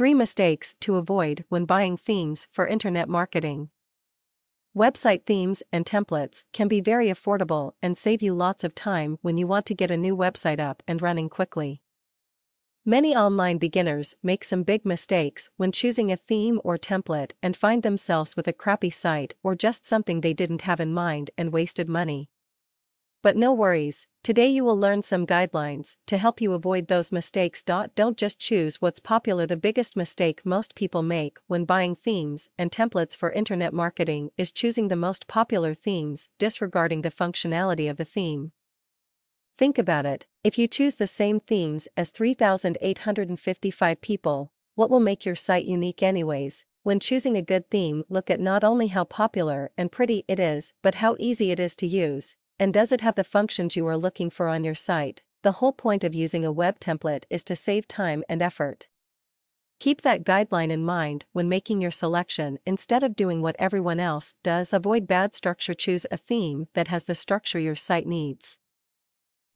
3 Mistakes to Avoid When Buying Themes for Internet Marketing. Website themes and templates can be very affordable and save you lots of time when you want to get a new website up and running quickly. Many online beginners make some big mistakes when choosing a theme or template and find themselves with a crappy site or just something they didn't have in mind and wasted money. But no worries, today you will learn some guidelines to help you avoid those mistakes. Don't just choose what's popular. The biggest mistake most people make when buying themes and templates for internet marketing is choosing the most popular themes, disregarding the functionality of the theme. Think about it if you choose the same themes as 3,855 people, what will make your site unique, anyways? When choosing a good theme, look at not only how popular and pretty it is, but how easy it is to use and does it have the functions you are looking for on your site? The whole point of using a web template is to save time and effort. Keep that guideline in mind when making your selection instead of doing what everyone else does. Avoid bad structure. Choose a theme that has the structure your site needs.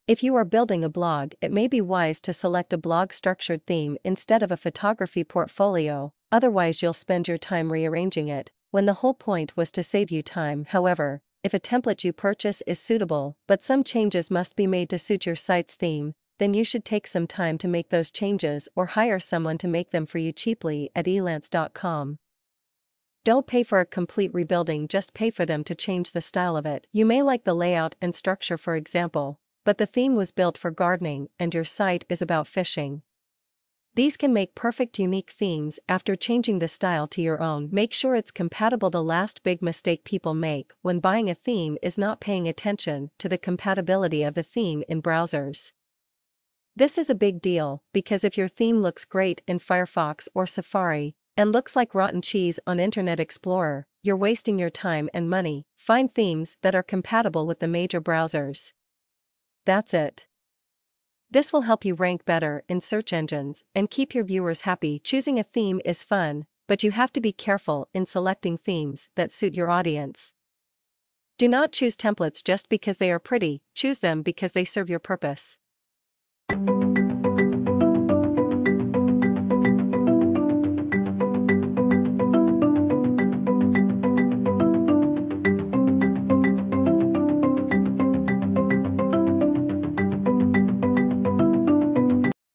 If you are building a blog, it may be wise to select a blog structured theme instead of a photography portfolio, otherwise, you'll spend your time rearranging it, when the whole point was to save you time. However, if a template you purchase is suitable, but some changes must be made to suit your site's theme, then you should take some time to make those changes or hire someone to make them for you cheaply at elance.com. Don't pay for a complete rebuilding, just pay for them to change the style of it. You may like the layout and structure, for example, but the theme was built for gardening and your site is about fishing. These can make perfect unique themes after changing the style to your own. Make sure it's compatible. The last big mistake people make when buying a theme is not paying attention to the compatibility of the theme in browsers. This is a big deal because if your theme looks great in Firefox or Safari and looks like rotten cheese on Internet Explorer, you're wasting your time and money. Find themes that are compatible with the major browsers. That's it. This will help you rank better in search engines and keep your viewers happy. Choosing a theme is fun, but you have to be careful in selecting themes that suit your audience. Do not choose templates just because they are pretty, choose them because they serve your purpose.